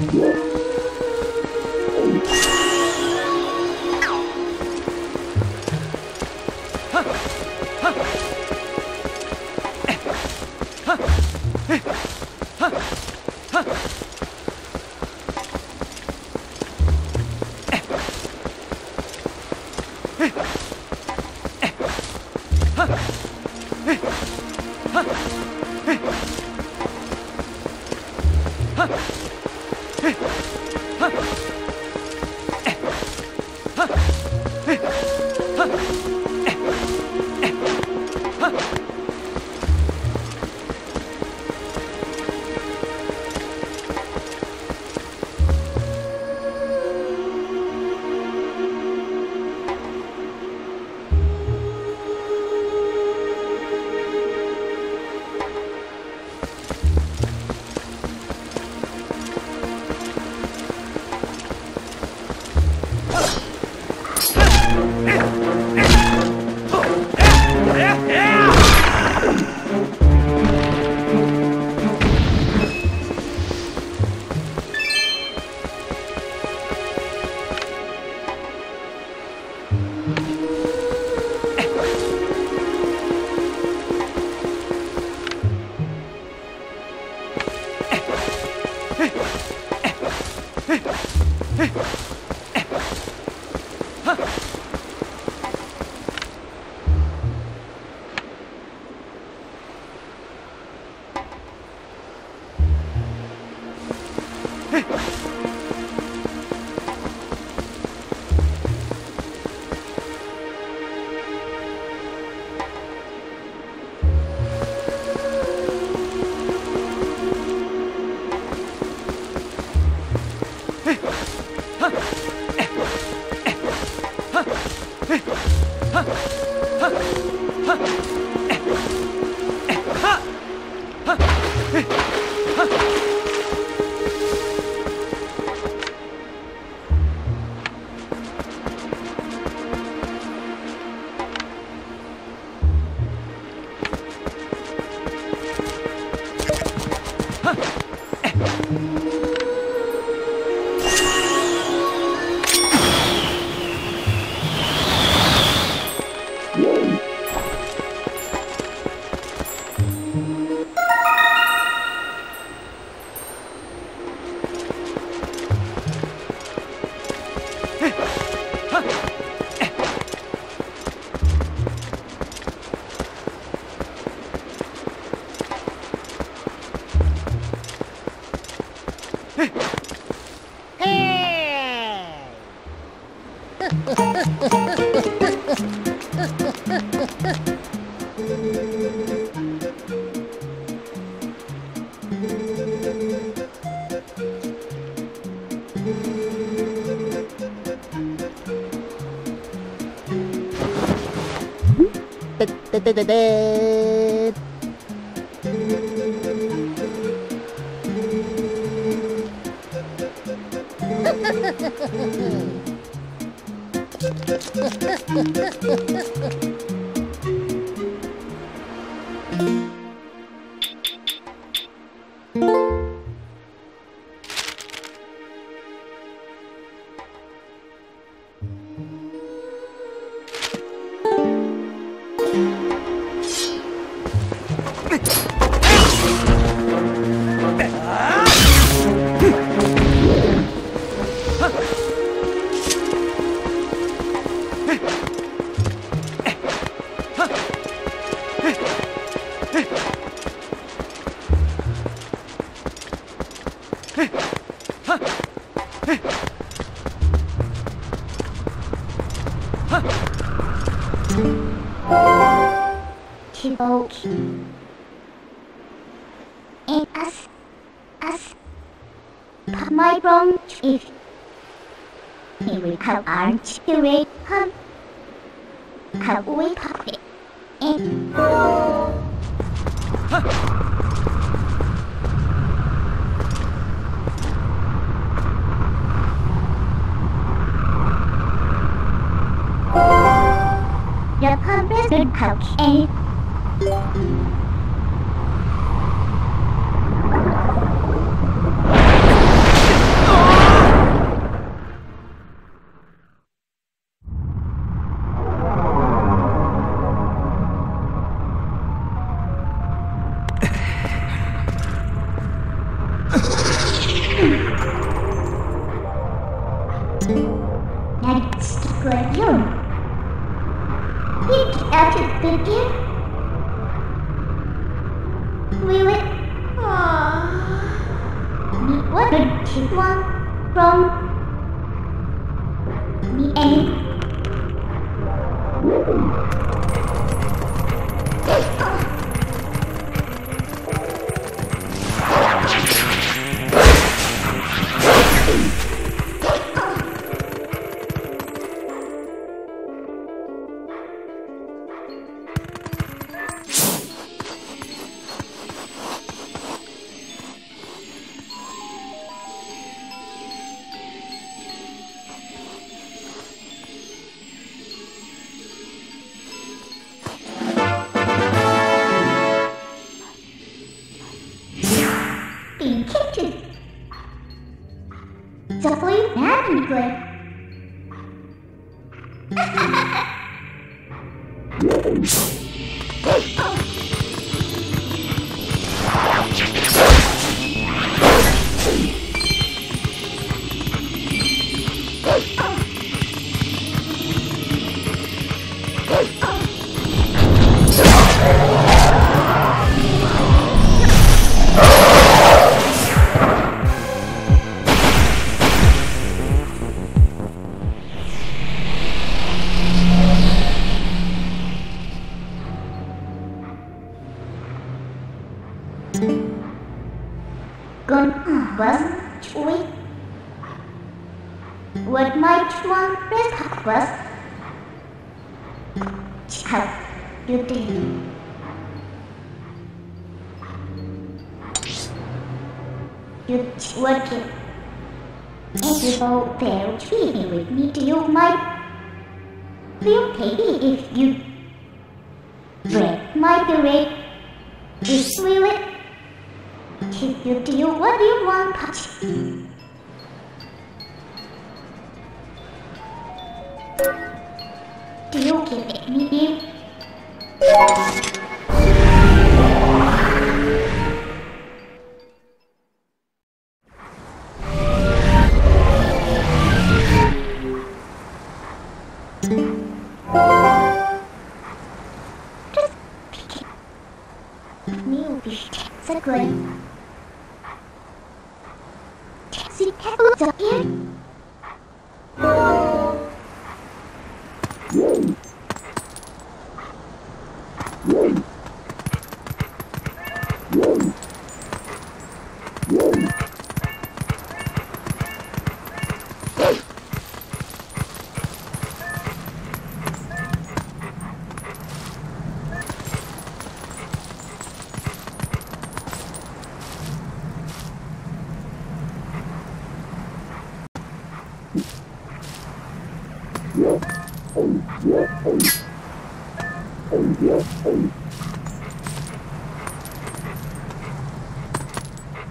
Yeah. てててー。Good was we What might one best was how you do. You work it. And you go very treaty with me to you might feel pity if you break my period. Is really if you do what you want,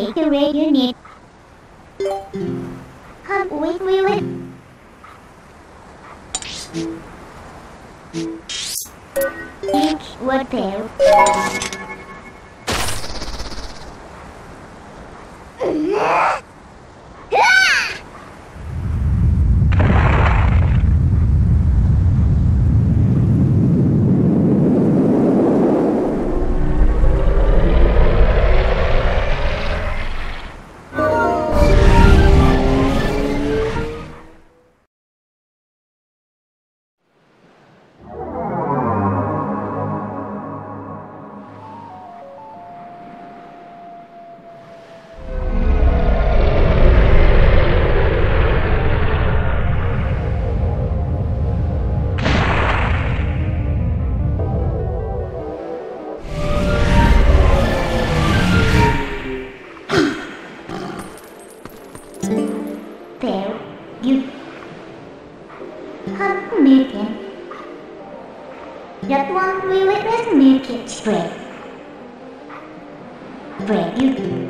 as the where you need? There, you have milking. That one will it with milk spread. You.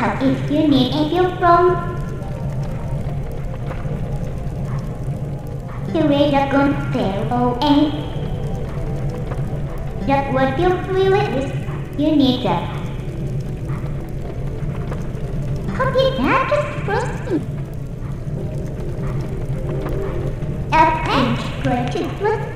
Cut if you need a from The way the gun fail and That what you feel it is you need that Copy that just trust me A bench granted with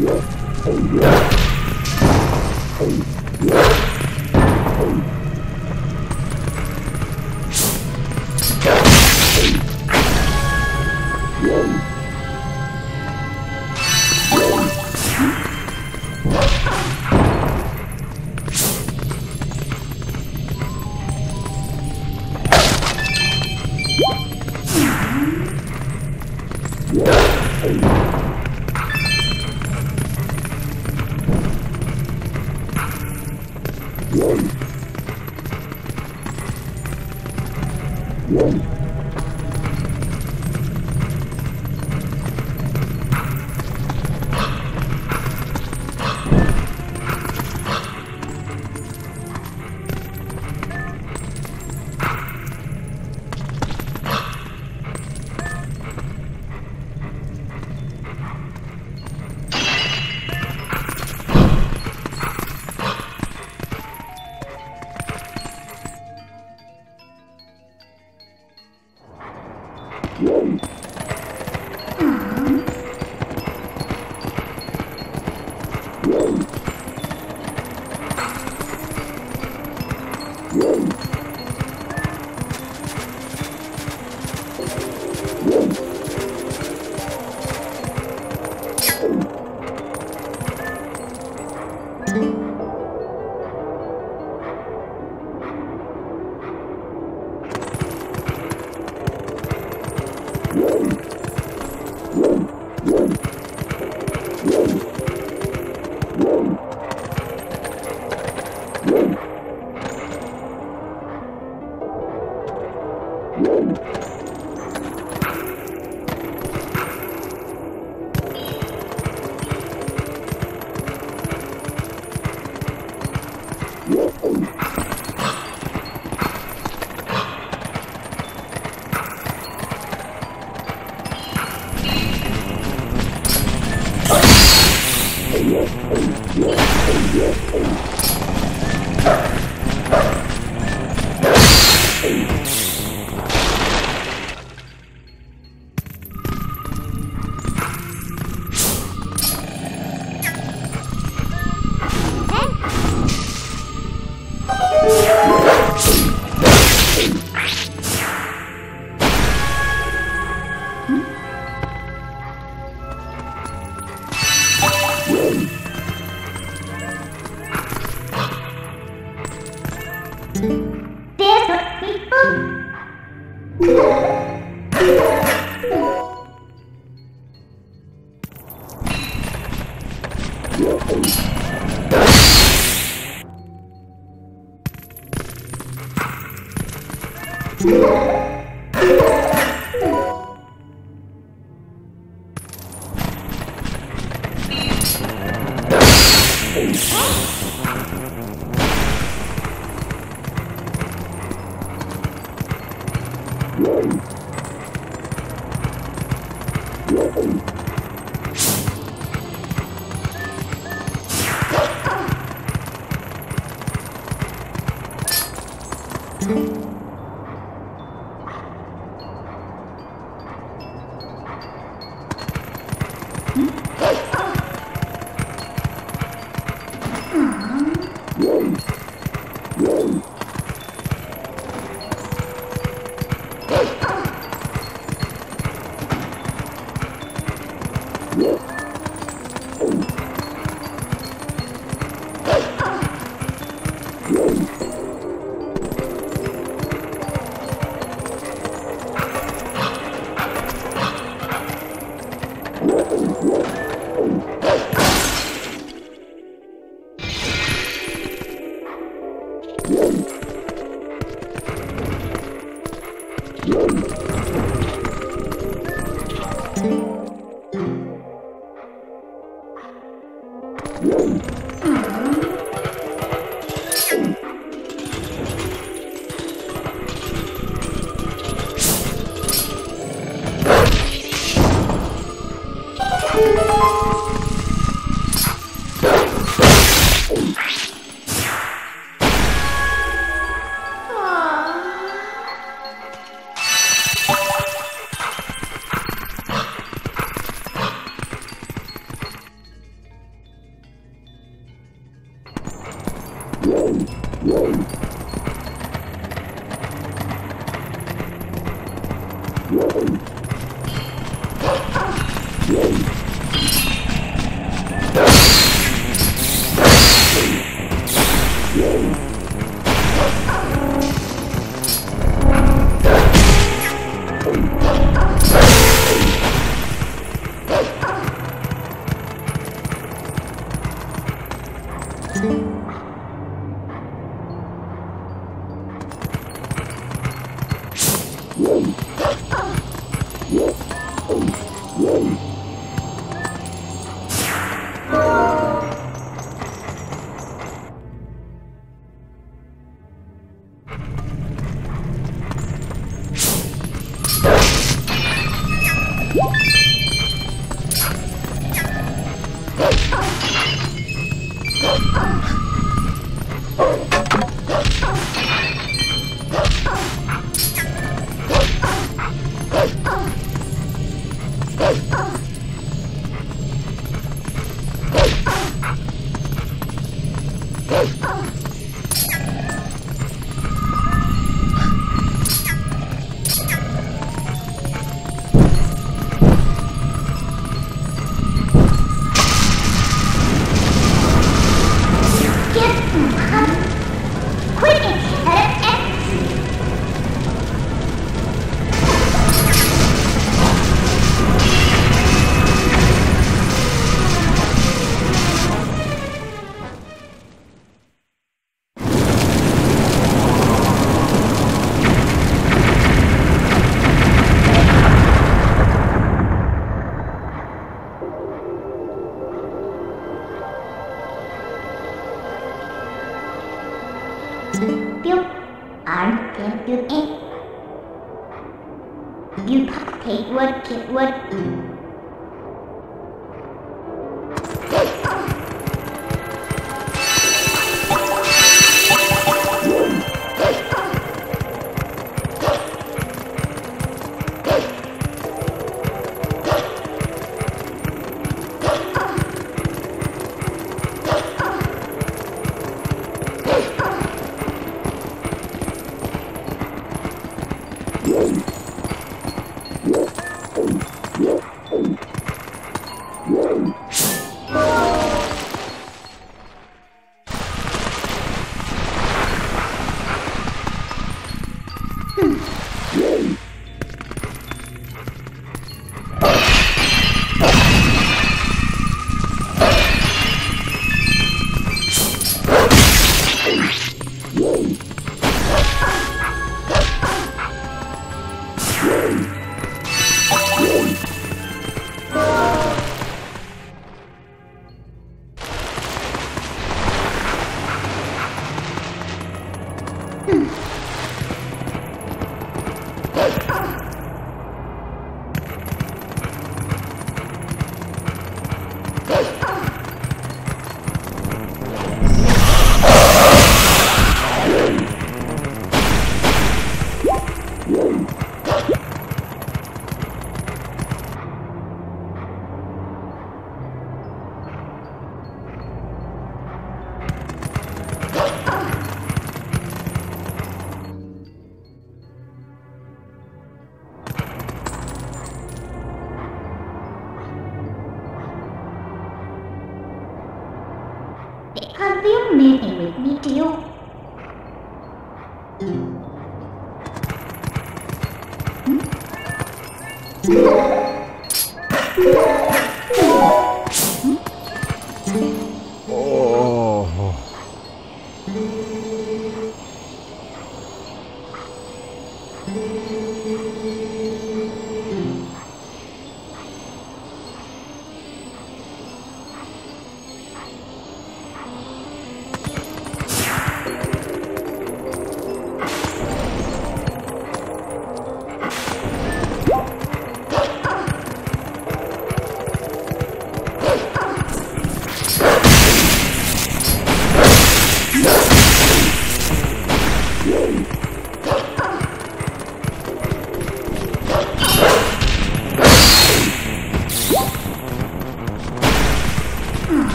Oh, yeah. Oh, Yeah. 我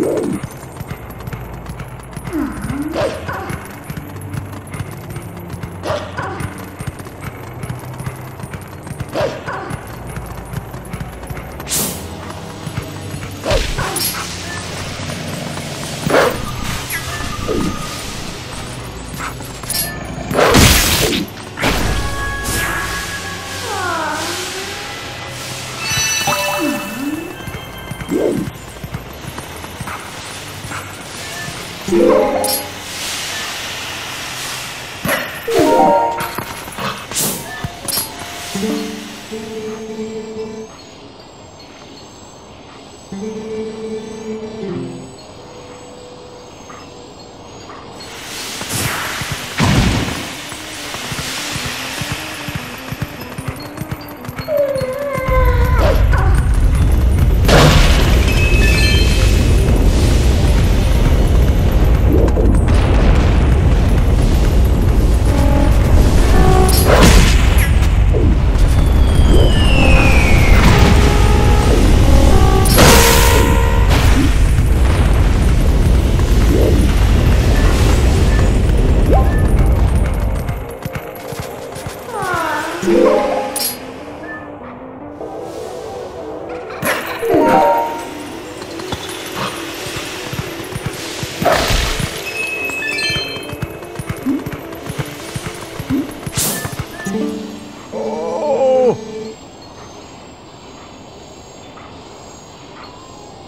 Go!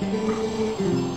Zip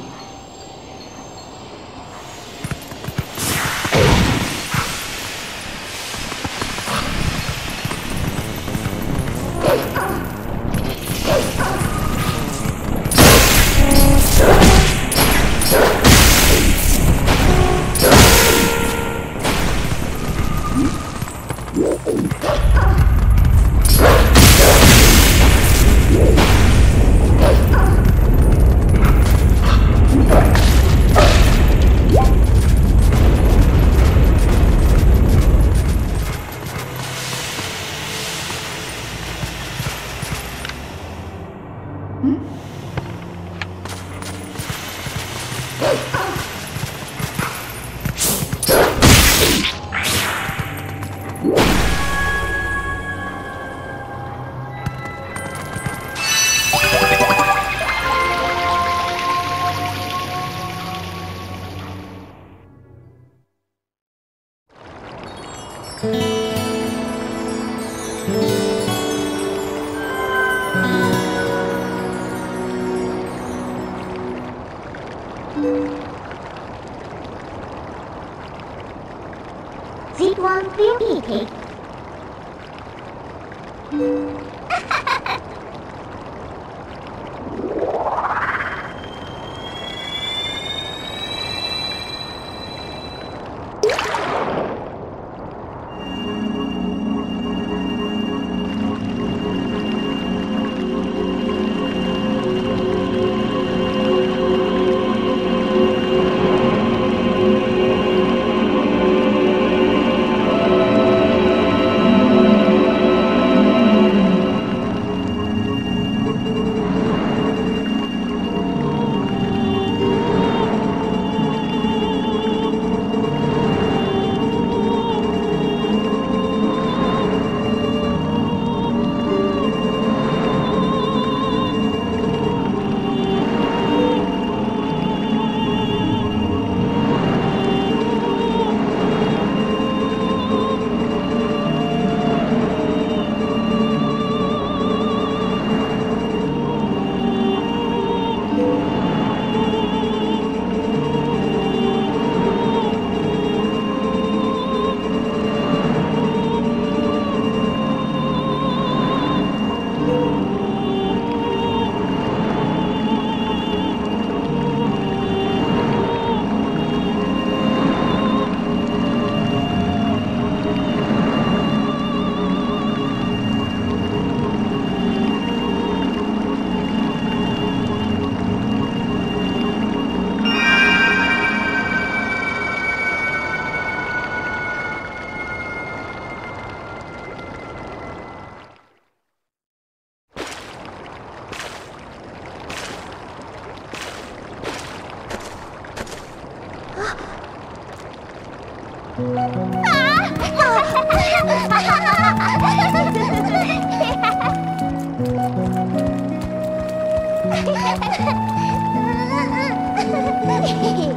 Hehehehe